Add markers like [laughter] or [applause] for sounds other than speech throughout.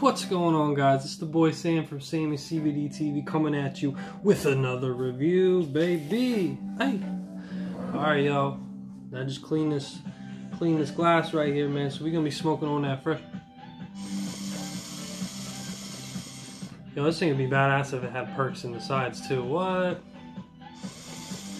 What's going on, guys? It's the boy Sam from Sammy CBD TV coming at you with another review, baby. Hey, all right, y'all. Now just clean this, clean this glass right here, man. So we're gonna be smoking on that fresh. Yo, this thing would be badass if it had perks in the sides too. What?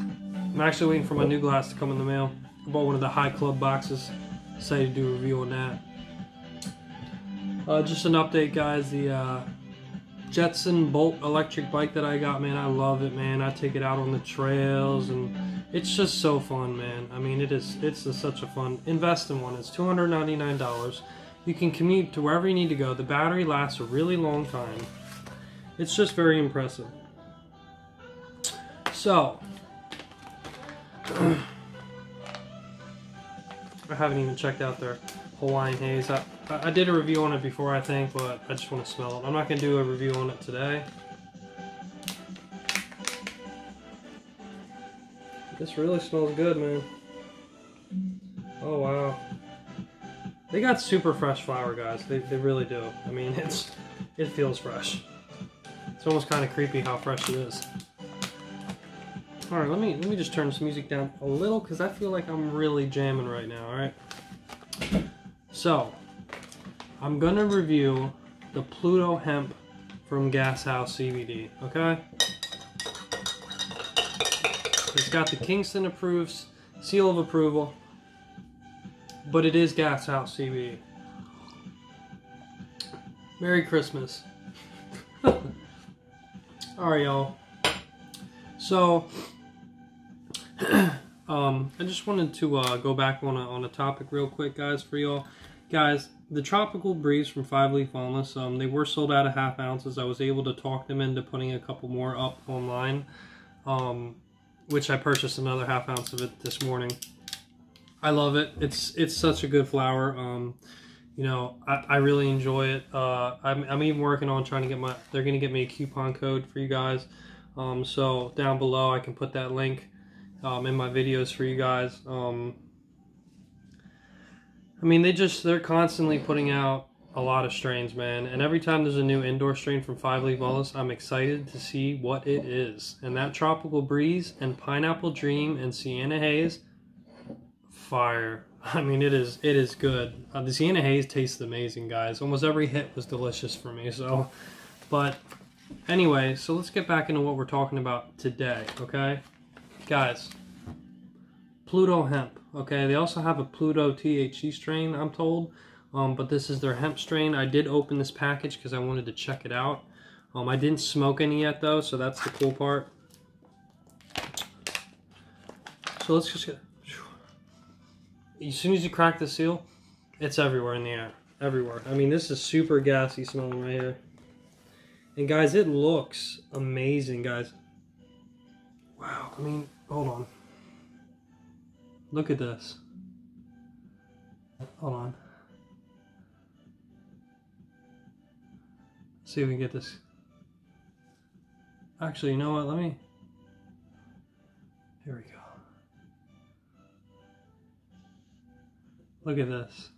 I'm actually waiting for my new glass to come in the mail. I bought one of the high club boxes. Decided to do a review on that. Uh, just an update, guys. The uh, Jetson Bolt electric bike that I got, man, I love it, man. I take it out on the trails, and it's just so fun, man. I mean, it is. It's such a fun. Invest in one. It's two hundred ninety nine dollars. You can commute to wherever you need to go. The battery lasts a really long time. It's just very impressive. So, [clears throat] I haven't even checked out their Hawaiian Haze. I, I did a review on it before, I think, but I just want to smell it. I'm not going to do a review on it today. This really smells good, man. Oh, wow. They got super fresh flower, guys. They, they really do. I mean, [laughs] it's it feels fresh. It's almost kind of creepy how fresh it is. All right, let me let me just turn this music down a little because I feel like I'm really jamming right now. All right. So, I'm gonna review the Pluto hemp from Gas House CBD. Okay. It's got the Kingston approves seal of approval, but it is Gas House CBD. Merry Christmas. [laughs] All right, y'all. So, [clears throat] um, I just wanted to uh, go back on a, on a topic real quick, guys, for y'all. Guys, the Tropical Breeze from Five Leaf Wellness, um, they were sold out of half ounces. I was able to talk them into putting a couple more up online, um, which I purchased another half ounce of it this morning. I love it. It's it's such a good flower. Um, you know, I, I really enjoy it. Uh, I'm, I'm even working on trying to get my, they're going to get me a coupon code for you guys. Um, so down below, I can put that link um, in my videos for you guys. Um, I mean, they just, they're constantly putting out a lot of strains, man. And every time there's a new indoor strain from Five Leaf Wellness, I'm excited to see what it is. And that Tropical Breeze and Pineapple Dream and Sienna Haze, fire. I mean, it is it is good. Uh, the Sienna Haze tastes amazing, guys. Almost every hit was delicious for me. So, but anyway, so let's get back into what we're talking about today, okay? Guys, Pluto hemp, okay? They also have a Pluto THC strain, I'm told. Um, but this is their hemp strain. I did open this package because I wanted to check it out. Um, I didn't smoke any yet though, so that's the cool part. So let's just get as soon as you crack the seal, it's everywhere in the air. Everywhere. I mean, this is super gassy smelling right here. And guys, it looks amazing, guys. Wow. I mean, hold on. Look at this. Hold on. Let's see if we can get this. Actually, you know what? Let me. Here we go. Look at this.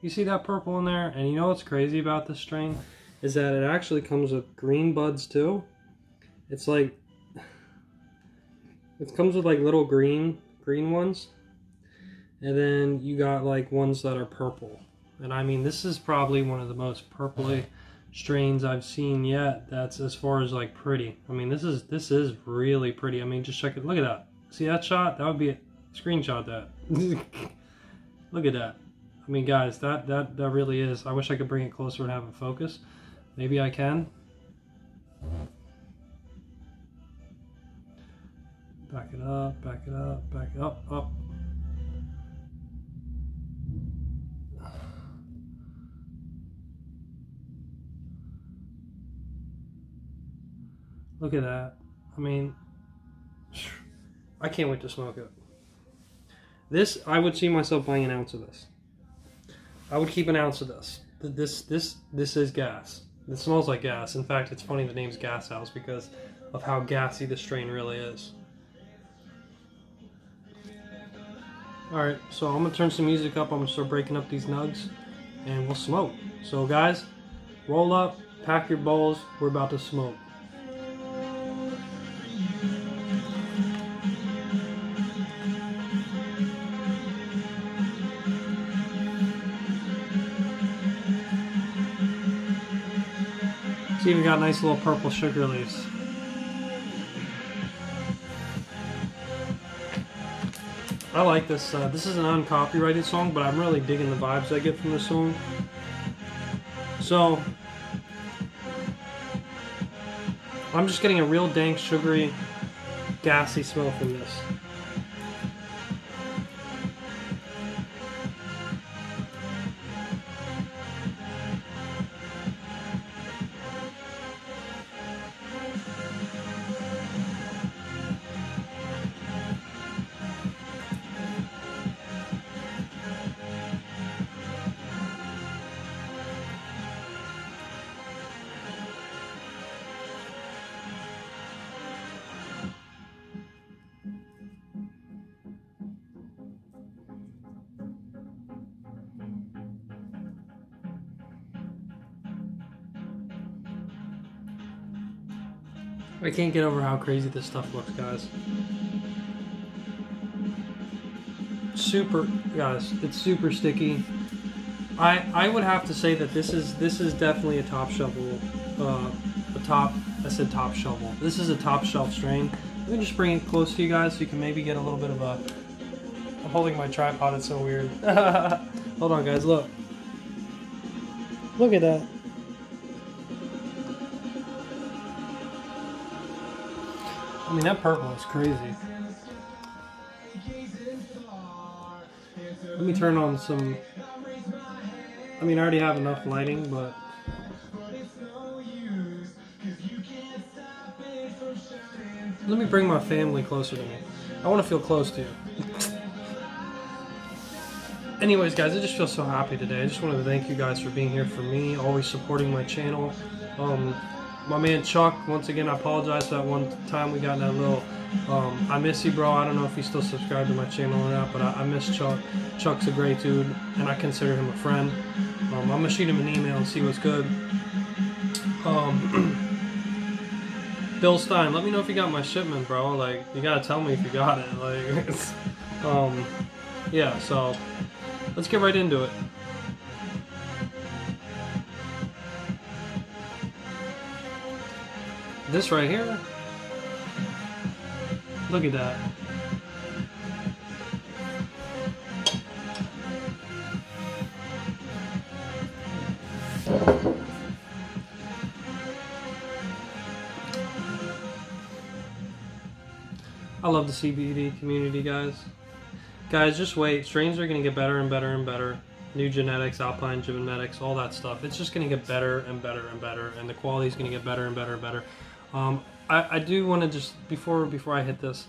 You see that purple in there? And you know what's crazy about this strain? Is that it actually comes with green buds too. It's like, [sighs] it comes with like little green, green ones. And then you got like ones that are purple. And I mean, this is probably one of the most purpley strains I've seen yet. That's as far as like pretty. I mean, this is, this is really pretty. I mean, just check it. Look at that. See that shot? That would be a screenshot that. [laughs] Look at that. I mean, guys, that, that, that really is. I wish I could bring it closer and have it focus. Maybe I can. Up, back it up, back it up, up. Look at that. I mean, [sighs] I can't wait to smoke it. This, I would see myself buying an ounce of this. I would keep an ounce of this. This, this, this is gas. It smells like gas. In fact, it's funny the name's Gas House because of how gassy the strain really is. Alright, so I'm to turn some music up. I'm to start breaking up these nugs and we'll smoke. So guys, Roll up, pack your bowls. We're about to smoke. It's even got nice little purple sugar leaves. I like this. Uh, this is an uncopyrighted song, but I'm really digging the vibes I get from this song. So, I'm just getting a real dank, sugary, gassy smell from this. I can't get over how crazy this stuff looks, guys. Super, guys, it's super sticky. I I would have to say that this is this is definitely a top shovel, uh, a top. I said top shovel. This is a top shelf strain. Let me just bring it close to you guys so you can maybe get a little bit of a. I'm holding my tripod. It's so weird. [laughs] Hold on, guys. Look. Look at that. I mean, that purple is crazy. Let me turn on some. I mean, I already have enough lighting, but. Let me bring my family closer to me. I want to feel close to you. [laughs] Anyways, guys, I just feel so happy today. I just wanted to thank you guys for being here for me, always supporting my channel. Um, my man Chuck, once again, I apologize for that one time we got that little. Um, I miss you, bro. I don't know if he's still subscribed to my channel or not, but I, I, miss Chuck. Chuck's a great dude, and I consider him a friend. Um, I'm gonna shoot him an email and see what's good. Um, [clears throat] Bill Stein, let me know if you got my shipment, bro. Like, you gotta tell me if you got it. [laughs] Like, um, yeah. So, let's get right into it. This right here. Look at that. I love the CBD community, guys. Guys, just wait. Strains are going to get better and better and better. New genetics, alpine genetics, all that stuff. It's just going to get better and better and better, and the quality is going to get better and better and better. Um, I, I do want to just before before I hit this,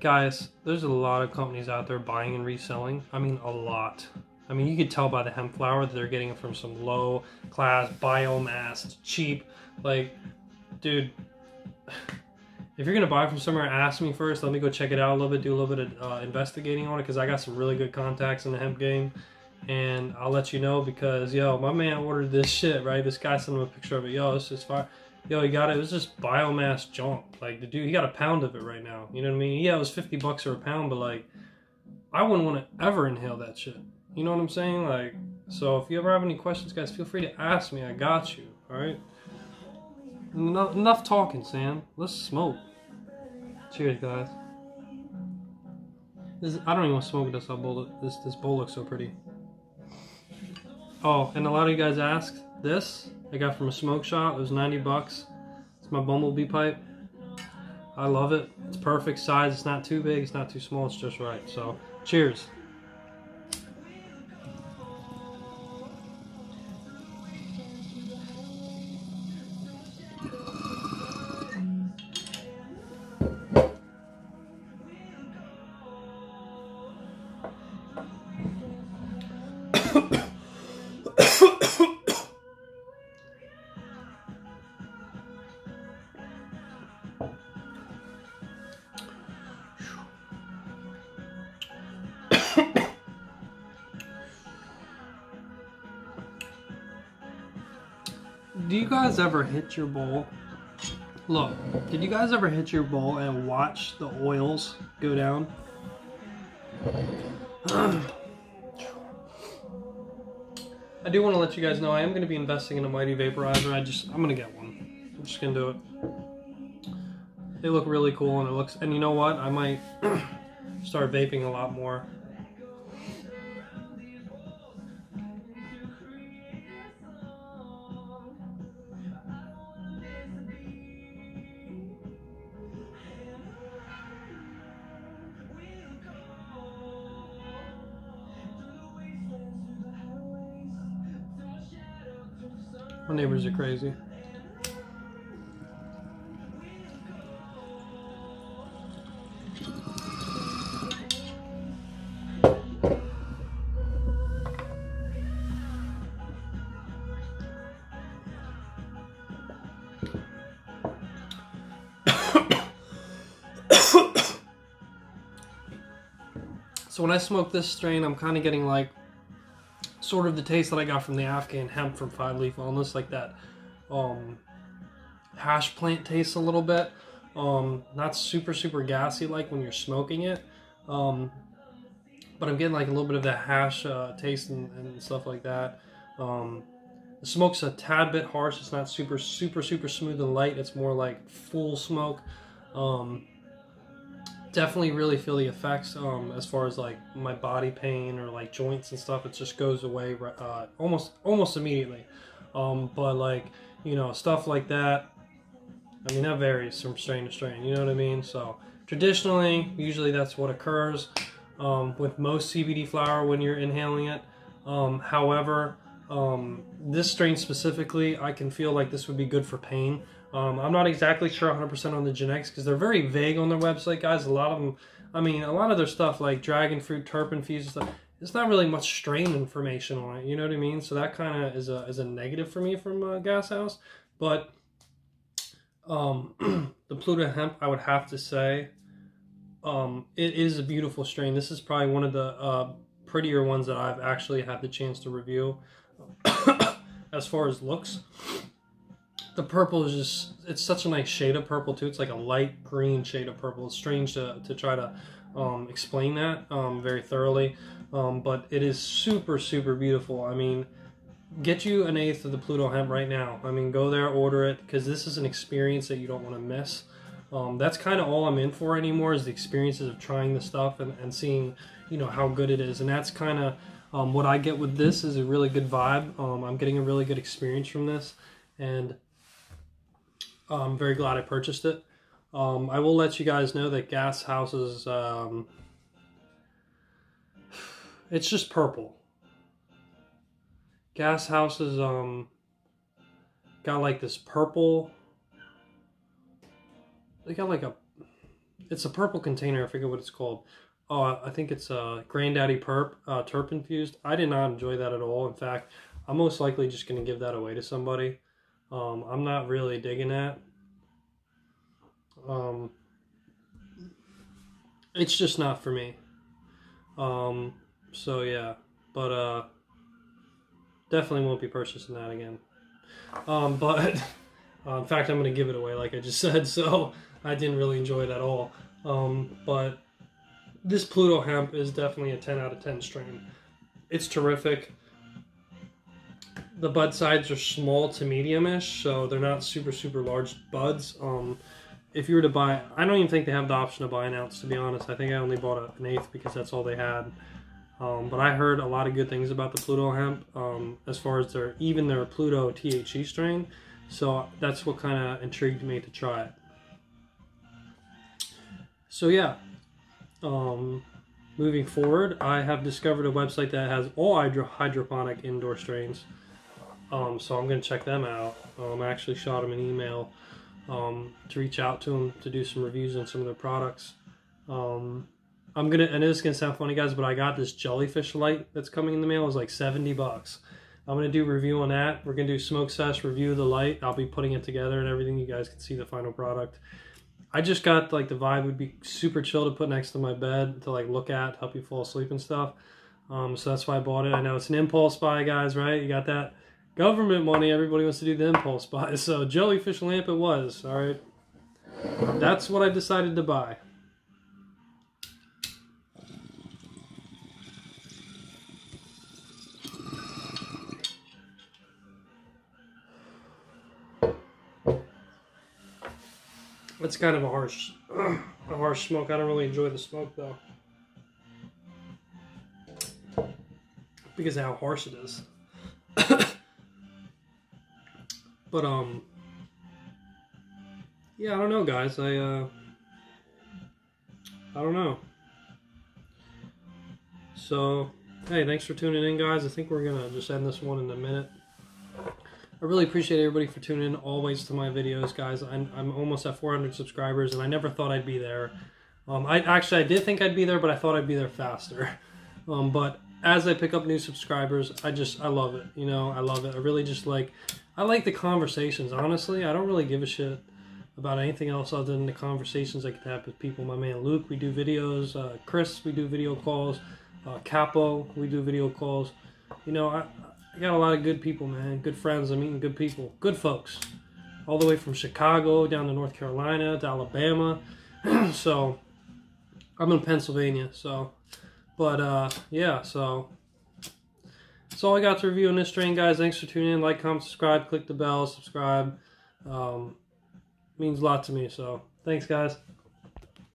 guys. There's a lot of companies out there buying and reselling. I mean, a lot. I mean, you could tell by the hemp flower that they're getting it from some low class biomass, cheap. Like, dude, if you're gonna buy from somewhere, ask me first. Let me go check it out a little bit, do a little bit of uh, investigating on it, because I got some really good contacts in the hemp game, and I'll let you know. Because yo, my man ordered this shit, right? This guy sent him a picture of it. Yo, this is fire yo, he got it. It was just biomass junk. Like the dude, he got a pound of it right now. You know what I mean? Yeah, it was fifty bucks or a pound, but like, I wouldn't want to ever inhale that shit. You know what I'm saying? Like, so if you ever have any questions, guys, feel free to ask me. I got you. All right. Enough, enough talking, Sam. Let's smoke. Cheers, guys. This, I don't even want to smoke this. bowl. This this bowl looks so pretty. Oh, and a lot of you guys asked this I got from a smoke shop. It was 90 bucks. It's my bumblebee pipe. I love it. It's perfect size. It's not too big. It's not too small. It's just right. So, cheers. Do you guys ever hit your bowl? Look, did you guys ever hit your bowl and watch the oils go down? [clears throat] I do want to let you guys know I am going to be investing in a Mighty Vaporizer. I just, I'm going to get one. I'm just going to do it. They look really cool and it looks, and you know what? I might [clears throat] start vaping a lot more. Neighbors are crazy. [coughs] so when I smoke this strain, I'm kind of getting like sort of the taste that I got from the Afghan hemp from Five Leaf Wellness, like that um, hash plant taste a little bit. Um, not super super gassy like when you're smoking it, um, but I'm getting like a little bit of that hash uh, taste and, and, stuff like that. Um, the smoke's a tad bit harsh. It's not super super super smooth and light. It's more like full smoke. Um, definitely really feel the effects um, as far as like my body pain or like joints and stuff. It just goes away uh, almost almost immediately. Um, but like you know stuff like that. I mean that varies from strain to strain. You know what I mean? So traditionally, usually that's what occurs um, with most CBD flower when you're inhaling it. Um, however, um, this strain specifically, I can feel like this would be good for pain. Um, I'm not exactly sure 100% on the genetics because they're very vague on their website, guys. A lot of them, I mean, a lot of their stuff like dragon fruit, terpene fused stuff, it's not really much strain information on it. You know what I mean? So that kind of is a is a negative for me from uh, Gas House. But um, [clears throat] the Pluto hemp, I would have to say, um, it is a beautiful strain. This is probably one of the uh, prettier ones that I've actually had the chance to review. [coughs] as far as looks, the purple is just it's such a nice shade of purple too. It's like a light green shade of purple. It's strange to, to try to um, explain that um, very thoroughly. Um, but it is super super beautiful. I mean get you an eighth of the pluto hemp right now. I mean go there order it because this is an experience that you don't want to miss. Um, that's kind of all i'm in for anymore is the experiences of trying the stuff and, and seeing you know how good it is. And that's kind of um, what i get with this is a really good vibe. Um, i'm getting a really good experience from this. And I'm very glad I purchased it. Um, I will let you guys know that Gas Houses, um, it's just purple. Gas Houses um, got like this purple, they got like a, it's a purple container, I forget what it's called. Oh, I think it's a Granddaddy Perp, uh, Terp infused. I did not enjoy that at all. In fact, I'm most likely just going to give that away to somebody. Um, I'm not really digging that. Um, it's just not for me. Um, so yeah, but uh, definitely won't be purchasing that again. Um, but [laughs] uh, in fact, I'm going to give it away, like I just [laughs] said. So I didn't really enjoy it at all. Um, but this Pluto hemp is definitely a 10 out of 10 strain. It's terrific the bud sides are small to medium-ish, so they're not super super large buds. Um, if you were to buy, I don't even think they have the option to buy an ounce. To be honest, I think I only bought a, an eighth because that's all they had. Um, but I heard a lot of good things about the Pluto hemp, um, as far as their even their Pluto THC strain. So that's what kind of intrigued me to try it. So yeah, um, moving forward, I have discovered a website that has all hydro hydroponic indoor strains. Um, so I'm going to check them out. Um, I actually shot them an email um, to reach out to them to do some reviews on some of their products. Um, I'm gonna, and it's gonna sound funny, guys, but I got this jellyfish light that's coming in the mail. It's like 70 bucks. I'm gonna do review on that. We're gonna do smoke sesh review of the light. I'll be putting it together and everything. You guys can see the final product. I just got like the vibe would be super chill to put next to my bed to like look at, help you fall asleep and stuff. Um, so that's why I bought it. I know it's an impulse buy, guys, right? You got that? Government money. Everybody wants to do the impulse buy. [laughs] So jellyfish lamp it was. All right. That's what I decided to buy. That's kind of a harsh, [clears throat] a harsh smoke. I don't really enjoy the smoke though, because of how harsh it is. [coughs] but um, yeah, I don't know, guys. I uh, I don't know. So, hey, thanks for tuning in, guys. I think we're gonna just end this one in a minute. I really appreciate everybody for tuning in always to my videos, guys. I'm, I'm almost at 400 subscribers, and I never thought I'd be there. Um, I actually I did think I'd be there, but I thought I'd be there faster. [laughs] Um, but as I pick up new subscribers, I just I love it. You know, I love it. I really just like I like the conversations. Honestly, I don't really give a shit about anything else other than the conversations I to have with people. My man Luke, we do videos. Uh, Chris, we do video calls. Uh, Capo, we do video calls. You know, I, I got a lot of good people, man. Good friends. I'm meeting good people, good folks, all the way from Chicago down to North Carolina to Alabama. [clears throat] so I'm in Pennsylvania. So, but uh, yeah. So that's all I got to review on this train, guys. Thanks for tuning in. Like, comment, subscribe, click the bell, subscribe. Um, means a lot to me. So thanks, guys.